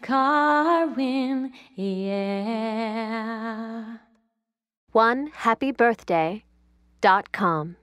carwin yeah. One happy birthday dot com.